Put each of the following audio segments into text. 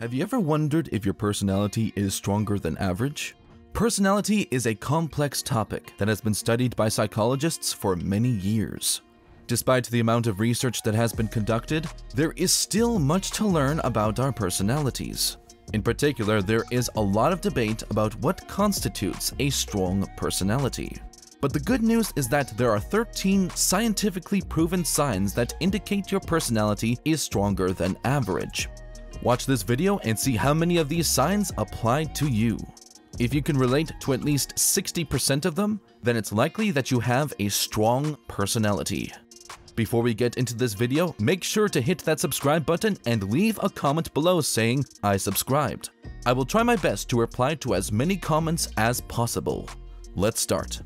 Have you ever wondered if your personality is stronger than average? Personality is a complex topic that has been studied by psychologists for many years. Despite the amount of research that has been conducted, there is still much to learn about our personalities. In particular, there is a lot of debate about what constitutes a strong personality. But the good news is that there are 13 scientifically proven signs that indicate your personality is stronger than average. Watch this video and see how many of these signs apply to you. If you can relate to at least 60% of them, then it's likely that you have a strong personality. Before we get into this video, make sure to hit that subscribe button and leave a comment below saying, I subscribed. I will try my best to reply to as many comments as possible. Let's start.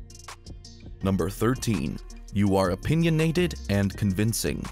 Number 13. You are opinionated and convincing.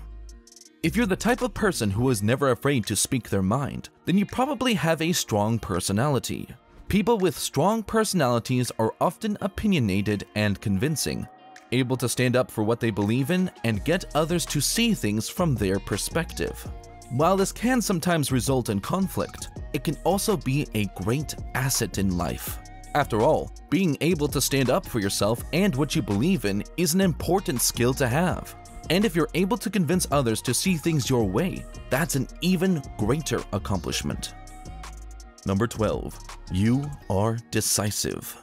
If you're the type of person who is never afraid to speak their mind, then you probably have a strong personality. People with strong personalities are often opinionated and convincing, able to stand up for what they believe in and get others to see things from their perspective. While this can sometimes result in conflict, it can also be a great asset in life. After all, being able to stand up for yourself and what you believe in is an important skill to have. And if you're able to convince others to see things your way, that's an even greater accomplishment. Number 12. You are decisive.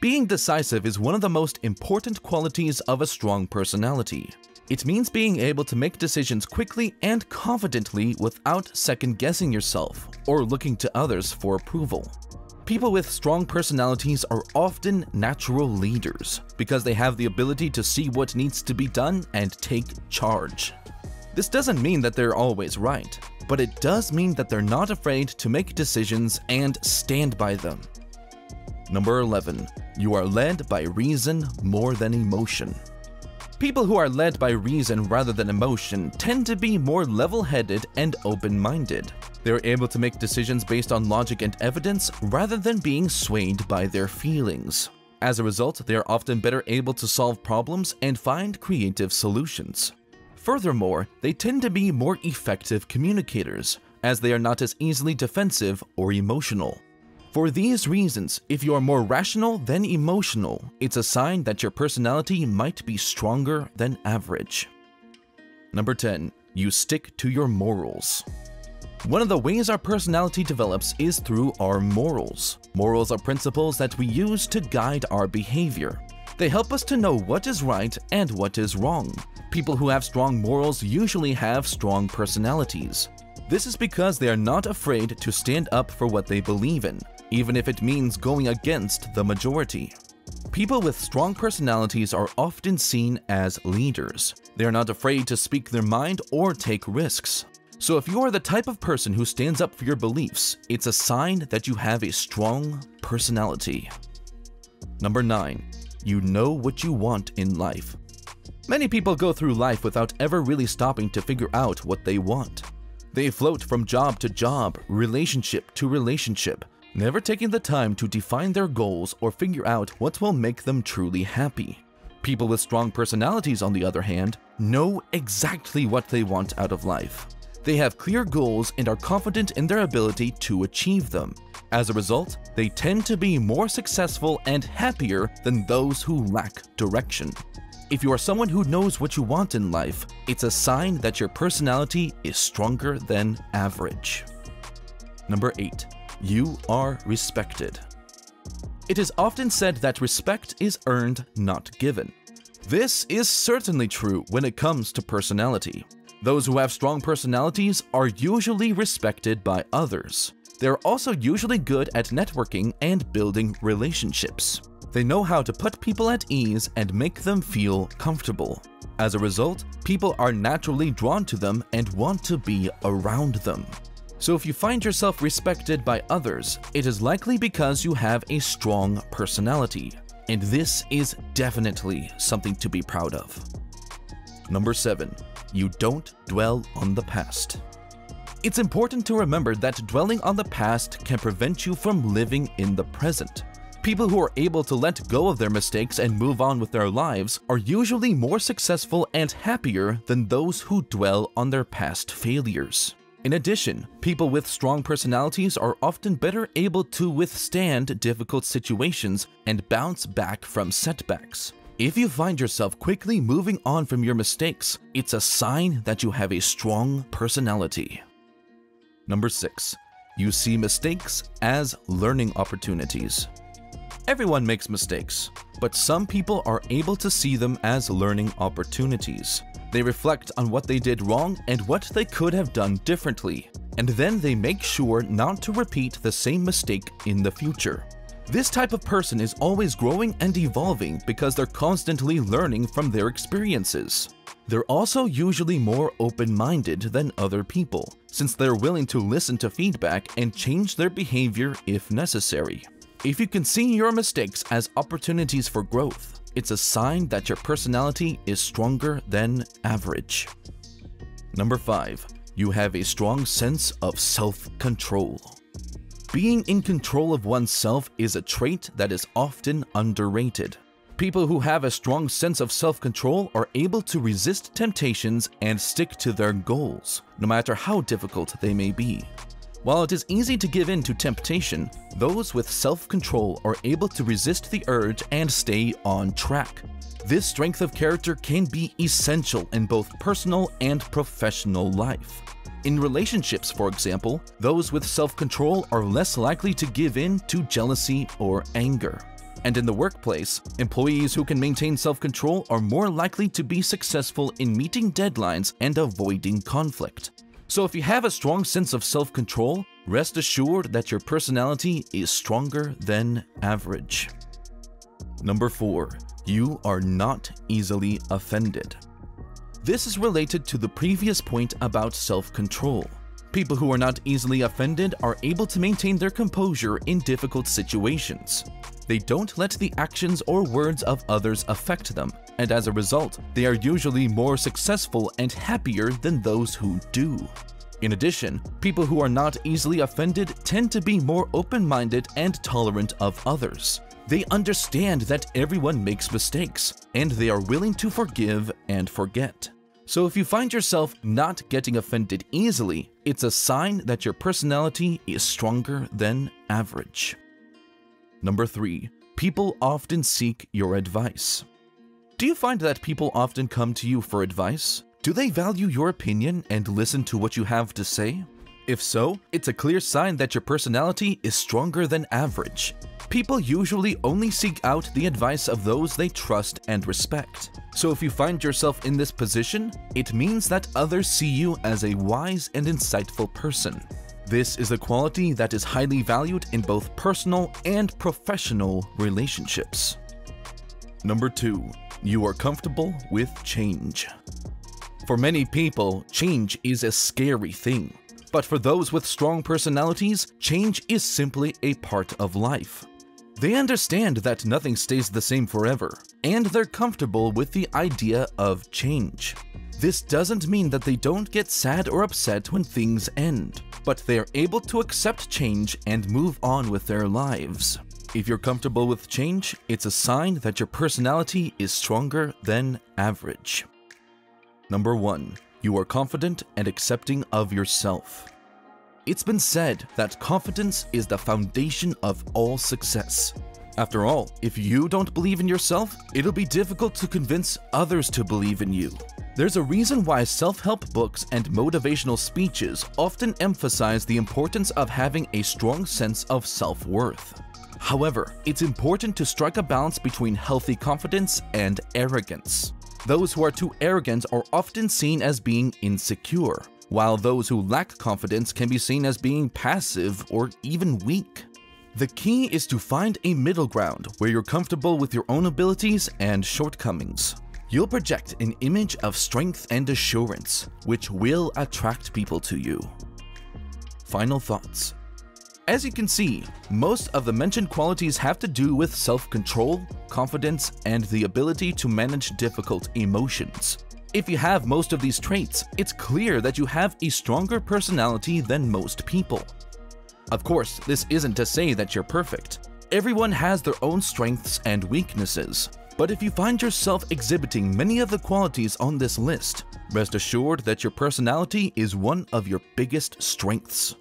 Being decisive is one of the most important qualities of a strong personality. It means being able to make decisions quickly and confidently without second guessing yourself or looking to others for approval. People with strong personalities are often natural leaders because they have the ability to see what needs to be done and take charge. This doesn't mean that they're always right, but it does mean that they're not afraid to make decisions and stand by them. Number 11. You are led by reason more than emotion. People who are led by reason rather than emotion tend to be more level-headed and open-minded. They're able to make decisions based on logic and evidence rather than being swayed by their feelings. As a result, they are often better able to solve problems and find creative solutions. Furthermore, they tend to be more effective communicators, as they are not as easily defensive or emotional. For these reasons, if you are more rational than emotional, it's a sign that your personality might be stronger than average. Number 10. You stick to your morals. One of the ways our personality develops is through our morals. Morals are principles that we use to guide our behavior. They help us to know what is right and what is wrong. People who have strong morals usually have strong personalities. This is because they are not afraid to stand up for what they believe in, even if it means going against the majority. People with strong personalities are often seen as leaders. They are not afraid to speak their mind or take risks. So if you are the type of person who stands up for your beliefs, it's a sign that you have a strong personality. Number 9. You know what you want in life. Many people go through life without ever really stopping to figure out what they want. They float from job to job, relationship to relationship, never taking the time to define their goals or figure out what will make them truly happy. People with strong personalities, on the other hand, know exactly what they want out of life. They have clear goals and are confident in their ability to achieve them. As a result, they tend to be more successful and happier than those who lack direction. If you are someone who knows what you want in life, it's a sign that your personality is stronger than average. Number 8. You are respected. It is often said that respect is earned, not given. This is certainly true when it comes to personality. Those who have strong personalities are usually respected by others. They're also usually good at networking and building relationships. They know how to put people at ease and make them feel comfortable. As a result, people are naturally drawn to them and want to be around them. So if you find yourself respected by others, it is likely because you have a strong personality. And this is definitely something to be proud of. Number 7. You don't dwell on the past. It's important to remember that dwelling on the past can prevent you from living in the present. People who are able to let go of their mistakes and move on with their lives are usually more successful and happier than those who dwell on their past failures. In addition, people with strong personalities are often better able to withstand difficult situations and bounce back from setbacks. If you find yourself quickly moving on from your mistakes, it's a sign that you have a strong personality. Number 6. You see mistakes as learning opportunities. Everyone makes mistakes, but some people are able to see them as learning opportunities. They reflect on what they did wrong and what they could have done differently, and then they make sure not to repeat the same mistake in the future. This type of person is always growing and evolving because they're constantly learning from their experiences. They're also usually more open-minded than other people, since they're willing to listen to feedback and change their behavior if necessary. If you can see your mistakes as opportunities for growth, it's a sign that your personality is stronger than average. Number 5. You have a strong sense of self-control. Being in control of oneself is a trait that is often underrated. People who have a strong sense of self-control are able to resist temptations and stick to their goals, no matter how difficult they may be. While it is easy to give in to temptation, those with self-control are able to resist the urge and stay on track. This strength of character can be essential in both personal and professional life. In relationships, for example, those with self-control are less likely to give in to jealousy or anger. And in the workplace, employees who can maintain self-control are more likely to be successful in meeting deadlines and avoiding conflict. So if you have a strong sense of self-control, rest assured that your personality is stronger than average. Number 4. You are not easily offended. This is related to the previous point about self-control. People who are not easily offended are able to maintain their composure in difficult situations. They don't let the actions or words of others affect them, and as a result, they are usually more successful and happier than those who do. In addition, people who are not easily offended tend to be more open-minded and tolerant of others. They understand that everyone makes mistakes, and they are willing to forgive and forget. So if you find yourself not getting offended easily, it's a sign that your personality is stronger than average. Number 3. People often seek your advice. Do you find that people often come to you for advice? Do they value your opinion and listen to what you have to say? If so, it's a clear sign that your personality is stronger than average. People usually only seek out the advice of those they trust and respect. So if you find yourself in this position, it means that others see you as a wise and insightful person. This is a quality that is highly valued in both personal and professional relationships. Number 2. You are comfortable with change. For many people, change is a scary thing. But for those with strong personalities, change is simply a part of life. They understand that nothing stays the same forever, and they're comfortable with the idea of change. This doesn't mean that they don't get sad or upset when things end, but they are able to accept change and move on with their lives. If you're comfortable with change, it's a sign that your personality is stronger than average. Number 1. You are confident and accepting of yourself. It's been said that confidence is the foundation of all success. After all, if you don't believe in yourself, it'll be difficult to convince others to believe in you. There's a reason why self-help books and motivational speeches often emphasize the importance of having a strong sense of self-worth. However, it's important to strike a balance between healthy confidence and arrogance. Those who are too arrogant are often seen as being insecure, while those who lack confidence can be seen as being passive or even weak. The key is to find a middle ground where you're comfortable with your own abilities and shortcomings. You'll project an image of strength and assurance, which will attract people to you. Final thoughts. As you can see, most of the mentioned qualities have to do with self-control, confidence, and the ability to manage difficult emotions. If you have most of these traits, it's clear that you have a stronger personality than most people. Of course, this isn't to say that you're perfect. Everyone has their own strengths and weaknesses. But if you find yourself exhibiting many of the qualities on this list, rest assured that your personality is one of your biggest strengths.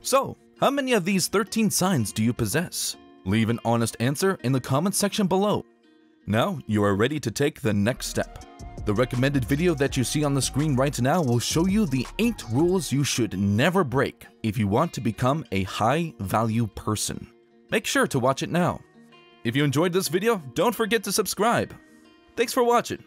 So, how many of these 13 signs do you possess? Leave an honest answer in the comments section below. Now, you are ready to take the next step. The recommended video that you see on the screen right now will show you the 8 rules you should never break if you want to become a high value person. Make sure to watch it now. If you enjoyed this video, don't forget to subscribe. Thanks for watching.